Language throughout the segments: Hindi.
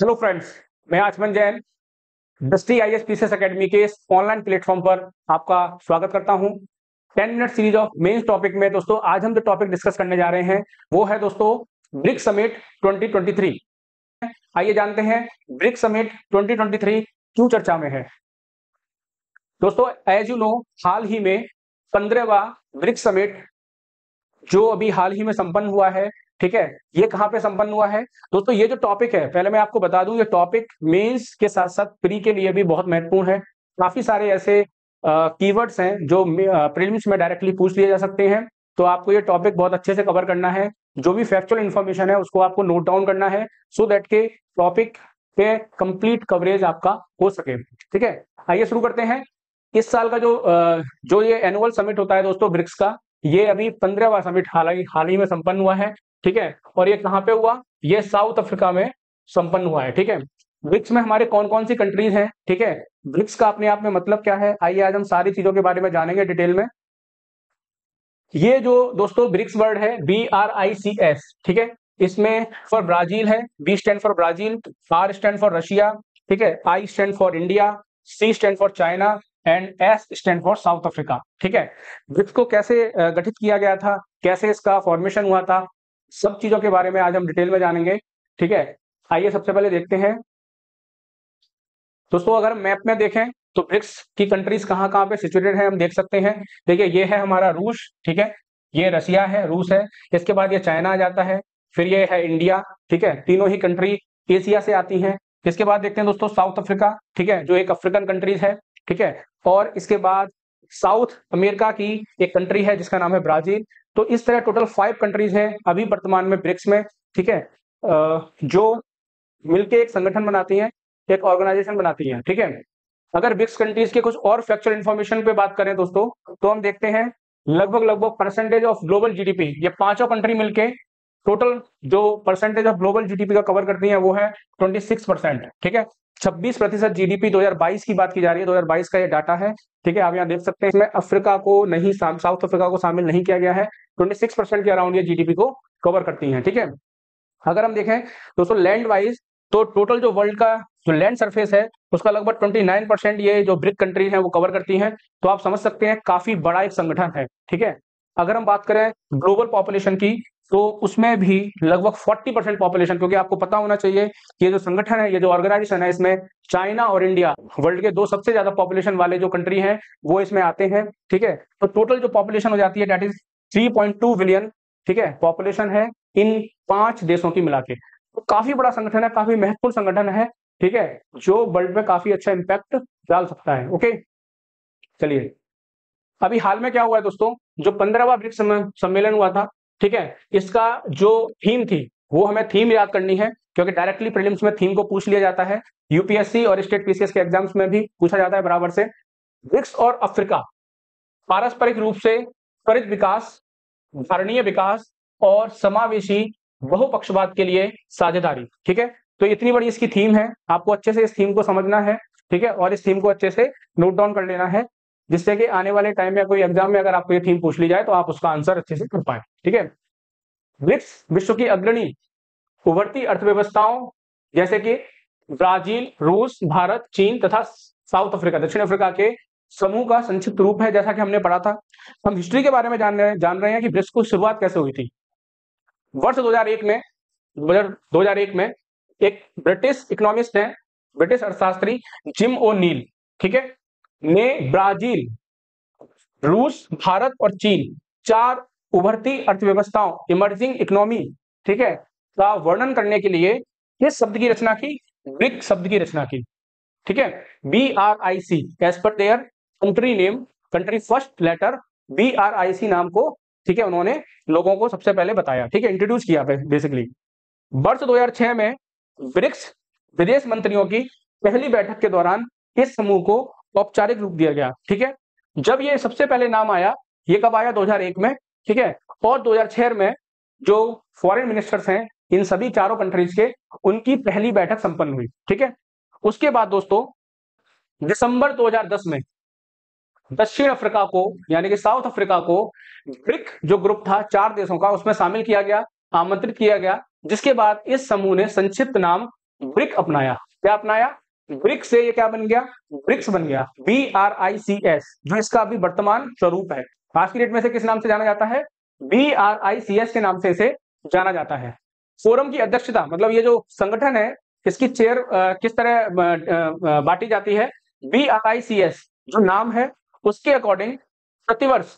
हेलो फ्रेंड्स मैं आचमन जैन दृष्टि आई एस पीसीएस अकेडमी के इस ऑनलाइन प्लेटफॉर्म पर आपका स्वागत करता हूँ। 10 minute series of main topic में दोस्तों, आज हम जो टॉपिक डिस्कस करने जा रहे हैं, वो है दोस्तों ब्रिक्स समिट 2023 आइए जानते हैं ब्रिक्स समिट 2023 क्यों चर्चा में है? दोस्तों एज यू नो हाल ही में पंद्रहवा ब्रिक्स समिट जो अभी हाल ही में संपन्न हुआ है ठीक है? ये कहाँ पे संपन्न हुआ है? दोस्तों, ये जो टॉपिक है, पहले मैं आपको बता दूँ, ये टॉपिक मेंस के साथ साथ प्री के लिए भी बहुत महत्वपूर्ण है। काफ़ी सारे ऐसे कीवर्ड्स हैं जो प्रीलिम्स में डायरेक्टली पूछ लिए जा सकते हैं। तो आपको ये टॉपिक बहुत अच्छे से कवर करना है। जो भी फैक्चुअल इन्फॉर्मेशन है, उसको आपको नोट डाउन करना है सो दैट के टॉपिक पे कंप्लीट कवरेज आपका हो सके। ठीक है? आइए शुरू करते हैं। इस साल का जो जो ये एनुअल समिट होता है दोस्तों ब्रिक्स का, ये अभी पंद्रहवा समिट हाल ही हाल ही में संपन्न हुआ है। ठीक है? और ये कहाँ पे हुआ? ये साउथ अफ्रीका में संपन्न हुआ है, ठीक है? ब्रिक्स में हमारे कौन कौन सी कंट्रीज़ हैं, ठीक है? ब्रिक्स का अपने आप में मतलब क्या है? आइए आज हम सारी चीज़ों के बारे में जानेंगे डिटेल में। ये जो दोस्तों ब्रिक्स वर्ड है B R I C S ठीक है? इसमें फॉर ब्राज़ील है B stand for Brazil R stand for Russia, ठीक है? I stand for India C stand for China and S stand for South Africa, ठीक है? ब्रिक्स को कैसे गठित किया गया था? कैसे इसका फॉर्मेशन हुआ था? सब चीज़ों के बारे में आज हम डिटेल में जानेंगे, ठीक है? आइए सबसे पहले देखते हैं। दोस्तों, अगर मैप में देखें तो ब्रिक्स की कंट्रीज़ कहाँ कहाँ पे सिचुएटेड है, हम देख सकते हैं। देखिए, ये है हमारा रूस, ठीक है? ये रसिया है, रूस है। इसके बाद ये चाइना आ जाता है, फिर ये है इंडिया, ठीक है? तीनों ही कंट्री एशिया से आती हैं। इसके बाद देखते हैं दोस्तों, साउथ अफ्रीका, ठीक है? जो एक अफ्रीकन कंट्रीज़ है, ठीक है? और इसके बाद साउथ अमेरिका की एक कंट्री है, जिसका नाम है ब्राज़ील। तो इस तरह टोटल फाइव कंट्रीज़ हैं अभी वर्तमान में ब्रिक्स में, ठीक है? जो मिलके एक संगठन बनाती हैं, एक ऑर्गेनाइजेशन बनाती हैं, ठीक है? अगर ब्रिक्स कंट्रीज़ के कुछ और फैक्चुअल इन्फॉर्मेशन पे बात करें दोस्तों तो हम देखते हैं लगभग लगभग परसेंटेज ऑफ़ ग्लोबल जीडीपी ये पाँचों कंट्री मिलके टोटल जो परसेंटेज ऑफ़ ग्लोबल जीडीपी का कवर करती है वो है 26 परसेंट ठीक है? 26 प्रतिशत जीडीपी 2022 की बात की जा रही है 2022 का ये डाटा है, ठीक है? आप यहाँ देख सकते हैं इसमें अफ्रीका को नहीं साउथ अफ्रीका को शामिल नहीं किया गया है 26 परसेंट के अराउंड ये जीडीपी को कवर करती हैं, ठीक है? अगर हम देखें, दोस्तों लैंड वाइज तो टोटल जो वर्ल्ड का जो लैंड सरफेस है, उसका लगभग 29 परसेंट ये जो ब्रिक कंट्रीज़ है, वो कवर करती हैं तो आप समझ सकते हैं काफ़ी बड़ा एक संगठन है, ठीक है? अगर हम बात करें ग्लोबल पॉपुलेशन की तो उसमें भी लगभग 40 परसेंट पॉपुलेशन क्योंकि आपको पता होना चाहिए कि ये जो संगठन है, ये जो ऑर्गेनाइजेशन है, इसमें चाइना और इंडिया वर्ल्ड के दो सबसे ज़्यादा पॉपुलेशन वाले जो कंट्री हैं, वो इसमें आते हैं, ठीक है? तो टोटल जो पॉपुलेशन हो जाती है डेट इज़ 3.2 बिलियन ठीक है? पॉपुलेशन है इन पाँच देशों की मिला के तो काफ़ी बड़ा संगठन है, काफ़ी महत्वपूर्ण संगठन है, ठीक है? जो वर्ल्ड में काफ़ी अच्छा इंपैक्ट डाल सकता है ओके चलिए। अभी हाल में क्या हुआ है दोस्तों? जो पंद्रहवा ब्रिक्स सम्मेलन हुआ था ठीक है? इसका जो थीम थी, वो हमें थीम याद करनी है, क्योंकि डायरेक्टली प्रीलिम्स में थीम को पूछ लिया जाता है। यूपीएससी और स्टेट पीसीएस के एग्ज़ाम्स में भी पूछा जाता है बराबर से। ब्रिक्स और अफ्रीका, पारस्परिक रूप से त्वरित विकास, धारणीय विकास और समावेशी बहुपक्षवाद के लिए साझेदारी, ठीक है? तो इतनी बड़ी इसकी थीम है, आपको अच्छे से इस थीम को समझना है, ठीक है? और इस थीम को अच्छे से नोट डाउन कर लेना है, जिससे कि आने वाले टाइम में कोई एग्ज़ाम में अगर आपको ये थीम पूछ ली जाए तो आप उसका आंसर अच्छे से कर पाए। ठीक है? ब्रिक्स विश्व की अग्रणी उभरती अर्थव्यवस्थाओं, जैसे कि ब्राज़ील, रूस, भारत, चीन तथा साउथ अफ्रीका, दक्षिण अफ्रीका के समूह का संक्षिप्त रूप है, जैसा कि हमने पढ़ा था। हम हिस्ट्री के बारे में जान रहे हैं जान रहे हैं कि ब्रिक्स की शुरुआत कैसे हुई थी। वर्ष 2001 में 2001 में एक ब्रिटिश इकोनॉमिस्ट है, ब्रिटिश अर्थशास्त्री जिम ओ नील ठीक है? ने ब्राज़ील, रूस, भारत और चीन चार उभरती अर्थव्यवस्थाओं इमर्जिंग इकोनॉमी ठीक है, का वर्णन करने के लिए किस शब्द की रचना की? ब्रिक शब्द की रचना की, ठीक है? B R I C as per their country name country first letter B R I C नाम को, ठीक है, उन्होंने लोगों को सबसे पहले बताया, ठीक है इंट्रोड्यूस किया बेसिकली वर्ष 2006 में ब्रिक्स विदेश मंत्रियों की पहली बैठक के दौरान इस समूह को औपचारिक रूप दिया गया, ठीक है? जब ये सबसे पहले नाम आया, ये कब आया? 2001 में। ठीक है? और 2006 में जो फॉरेन मिनिस्टर्स हैं, इन सभी चारों कंट्रीज़ के, उनकी पहली बैठक संपन्न हुई, ठीक है? उसके बाद दोस्तों, दिसंबर 2010 में दक्षिण अफ्रीका को, यानी कि साउथ अफ्रीका को ब्रिक जो ग्रुप था चार देशों का, उसमें शामिल किया गया, आमंत्रित किया गया, जिसके बाद इस समूह ने संक्षिप्त नाम ब्रिक अपनाया। क्या अपनाया? ब्रिक से ये क्या बन गया? ब्रिक्स बन गया B R I C S जो इसका अभी वर्तमान स्वरूप है। आज की डेट में से किस नाम से जाना जाता है? B R I C S के नाम से इसे जाना जाता है। फोरम की अध्यक्षता मतलब ये जो संगठन है, इसकी चेयर किस तरह बांटी जाती है? B R I C S जो नाम है, उसके अकॉर्डिंग प्रतिवर्ष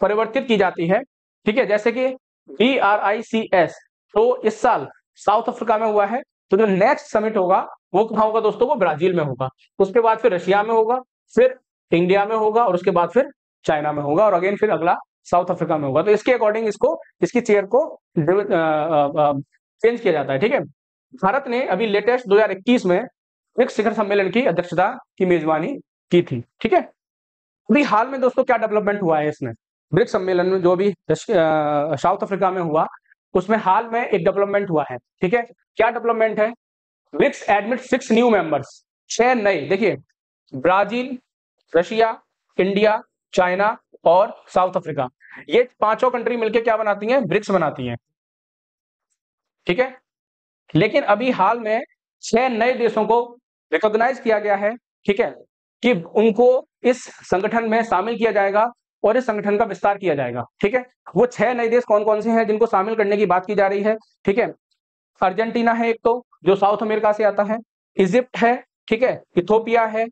परिवर्तित की जाती है। ठीक है, जैसे कि B R I C S तो इस साल साउथ अफ्रीका में हुआ है तो जो नेक्स्ट समिट होगा, वो कहा होगा दोस्तों? वो ब्राज़ील में होगा। उसके बाद फिर रशिया में होगा, फिर इंडिया में होगा, और उसके बाद फिर चाइना में होगा और अगेन फिर अगला साउथ अफ्रीका में होगा। तो इसके अकॉर्डिंग इसको, इसकी चेयर को चेंज किया जाता है, ठीक है? भारत ने अभी लेटेस्ट 2021 में एक शिखर सम्मेलन की अध्यक्षता की मेजबानी की थी, ठीक है? अभी हाल में दोस्तों क्या डेवलपमेंट हुआ है इसमें? ब्रिक्स सम्मेलन में जो भी साउथ अफ्रीका में हुआ, उसमें हाल में एक डेवलपमेंट हुआ है, ठीक है? क्या डेवलपमेंट है? BRICS admit six new members छह नए, देखिए, ब्राज़ील, रशिया, इंडिया चाइना और साउथ अफ्रीका। ये पाँचों कंट्री मिलकर क्या बनाती हैं? ब्रिक्स बनाती हैं। ठीक है? लेकिन अभी हाल में छह नए देशों को रिकॉग्नाइज किया गया है, ठीक है? कि उनको इस संगठन में शामिल किया जाएगा और इस संगठन का विस्तार किया जाएगा। ठीक है? वो छह नए देश कौन कौन से हैं जिनको शामिल करने की बात की जा रही है? ठीक है? अर्जेंटीना है एक तो जो साउथ अमेरिका से आता है। इजिप्ट है, ठीक है? इथोपिया है,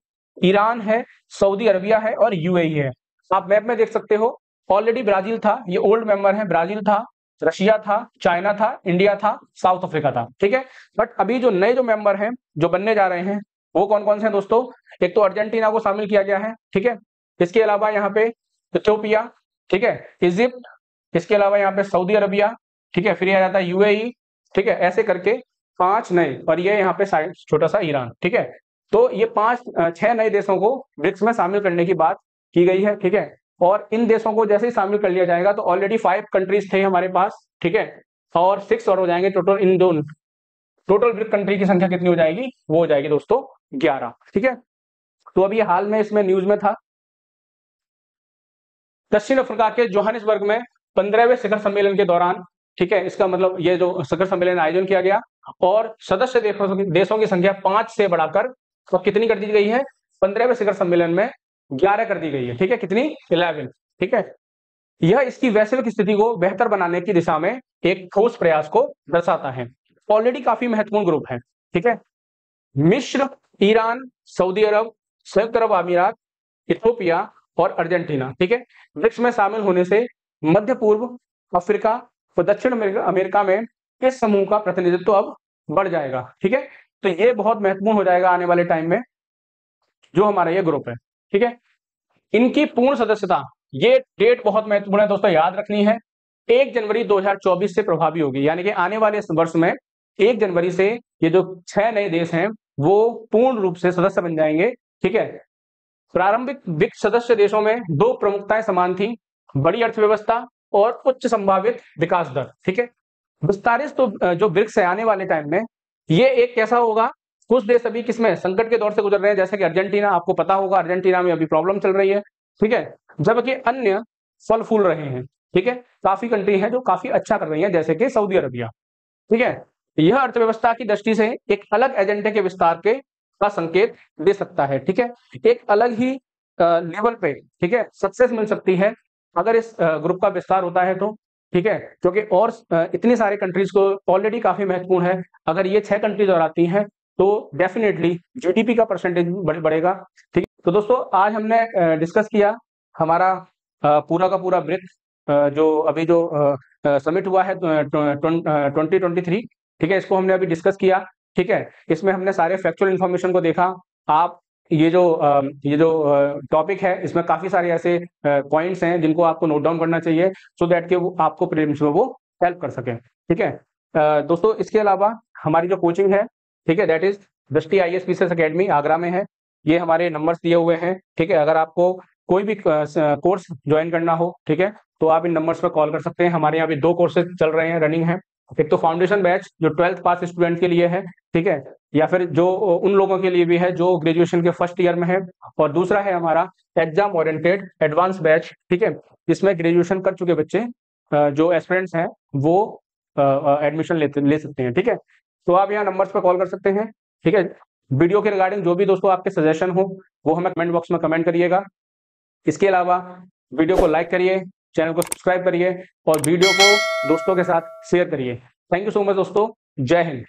ईरान है, सऊदी अरबिया है और यूएई है। आप मैप में देख सकते हो ऑलरेडी ब्राज़ील था, ये ओल्ड मेंबर है, ब्राज़ील था, रशिया था, चाइना था, इंडिया था, साउथ अफ्रीका था, ठीक है? बट अभी जो नए जो मेंबर हैं, जो बनने जा रहे हैं, वो कौन कौन से हैं दोस्तों? एक तो अर्जेंटीना को शामिल किया गया है, ठीक है? इसके अलावा यहाँ पे इथियोपिया, ठीक है? इजिप्ट इसके अलावा यहाँ पे सऊदी अरबिया, ठीक है? फिर आ जाता है यूएई, ठीक है? ऐसे करके पाँच नए, और ये यहाँ पे छोटा सा ईरान, ठीक है? तो ये पाँच, छह नए देशों को ब्रिक्स में शामिल करने की बात की गई है, ठीक है? और इन देशों को जैसे ही शामिल कर लिया जाएगा तो ऑलरेडी फाइव कंट्रीज़ थे हमारे पास, ठीक है? और सिक्स और हो जाएँगे टोटल इन दो टोटल ब्रिक कंट्री की संख्या कितनी हो जाएगी? वो हो जाएगी दोस्तों ग्यारह, ठीक है? तो अभी हाल में इसमें न्यूज़ में था, दक्षिण अफ्रीका के जोहानिसबर्ग में पंद्रहवें शिखर सम्मेलन के दौरान, ठीक है? इसका मतलब ये जो शिखर सम्मेलन आयोजन किया गया, और सदस्य देशों की संख्या पाँच से बढ़ाकर तो कितनी कर दी गई है? पंद्रहवें शिखर सम्मेलन में ग्यारह कर दी गई है, ठीक है? कितनी? इलेवन, ठीक है? यह इसकी वैश्विक स्थिति को बेहतर बनाने की दिशा में एक ठोस प्रयास को दर्शाता है। ऑलरेडी काफ़ी महत्वपूर्ण ग्रुप है, ठीक है? मिश्र ईरान, सऊदी अरब, संयुक्त अरब अमीरात, इथोपिया और अर्जेंटीना, ठीक है? ब्रिक्स में शामिल होने से मध्य पूर्व अफ्रीका और दक्षिण अमेरिका में इस समूह का प्रतिनिधित्व अब बढ़ जाएगा, ठीक है? तो ये बहुत महत्वपूर्ण हो जाएगा आने वाले टाइम में, जो हमारा ये ग्रुप है। ठीक है? इनकी पूर्ण सदस्यता, ये डेट बहुत महत्वपूर्ण है दोस्तों, याद रखनी है। एक जनवरी 2024 से प्रभावी होगी, यानी कि आने वाले वर्ष में एक जनवरी से ये जो छह नए देश हैं, वो पूर्ण रूप से सदस्य बन जाएँगे, ठीक है? प्रारंभिक विक सदस्य देशों में दो प्रमुखताएँ समान थी, बड़ी अर्थव्यवस्था और उच्च संभावित विकास दर, ठीक है? विस्तारित तो जो ब्रिक्स है आने वाले टाइम में, ये एक कैसा होगा? कुछ देश अभी किसमें संकट के दौर से गुजर रहे हैं, जैसे कि अर्जेंटीना, आपको पता होगा, अर्जेंटीना में अभी प्रॉब्लम चल रही है, ठीक है? जबकि अन्य फल फूल रहे हैं, ठीक है? काफ़ी कंट्री है जो काफ़ी अच्छा कर रही है, जैसे कि सऊदी अरबिया, ठीक है? यह अर्थव्यवस्था की दृष्टि से एक अलग एजेंडे के विस्तार के का संकेत दे सकता है, ठीक है? एक अलग ही लेवल पे, ठीक है? सक्सेस मिल सकती है, अगर इस ग्रुप का विस्तार होता है तो ठीक है? क्योंकि और इतनी सारे कंट्रीज़ को ऑलरेडी काफ़ी महत्वपूर्ण है। अगर ये छह कंट्रीज़ और आती हैं तो डेफिनेटली जीडीपी का परसेंटेज बढ़ेगा, ठीक? तो दोस्तों, आज हमने डिस्कस किया हमारा पूरा का पूरा ब्रिक जो अभी जो समिट हुआ है ट्वेंटी ट्वेंटी थ्री ठीक है? इसको हमने अभी डिस्कस किया, ठीक है? इसमें हमने सारे फैक्चुअल इन्फॉर्मेशन को देखा। आप ये जो ये जो टॉपिक है, इसमें काफ़ी सारे ऐसे पॉइंट्स हैं जिनको आपको नोट डाउन करना चाहिए सो दैट के वो आपको प्रीलिम्स में वो हेल्प कर सके, ठीक है? दोस्तों, इसके अलावा हमारी जो कोचिंग है ठीक है दैट इज़ दृष्टि आई एस अकेडमी आगरा में है। ये हमारे नंबर्स दिए हुए हैं, ठीक है। अगर आपको कोई भी कोर्स ज्वाइन करना हो, ठीक है तो आप इन नंबर्स पर कॉल कर सकते हैं। हमारे यहाँ पे दो कोर्सेज चल रहे हैं रनिंग है। एक तो फाउंडेशन बैच जो ट्वेल्थ पास स्टूडेंट के लिए है, ठीक है, या फिर जो उन लोगों के लिए भी है, जो ग्रेजुएशन के फ़र्स्ट ईयर में है। और दूसरा है हमारा एग्ज़ाम ओरिएंटेड एडवांस बैच ठीक है, जिसमें ग्रेजुएशन कर चुके बच्चे जो एस्पिरेंट्स हैं, वो एडमिशन लेते, ले सकते हैं, ठीक है। तो आप यहाँ नंबर्स पर कॉल कर सकते हैं, ठीक है? वीडियो के रिगार्डिंग जो भी दोस्तों आपके सजेशन हो, वो हमें कमेंट बॉक्स में कमेंट करिएगा। इसके अलावा वीडियो को लाइक करिए चैनल को सब्सक्राइब करिए और वीडियो को दोस्तों के साथ शेयर करिए। थैंक यू सो मच दोस्तों। जय हिंद।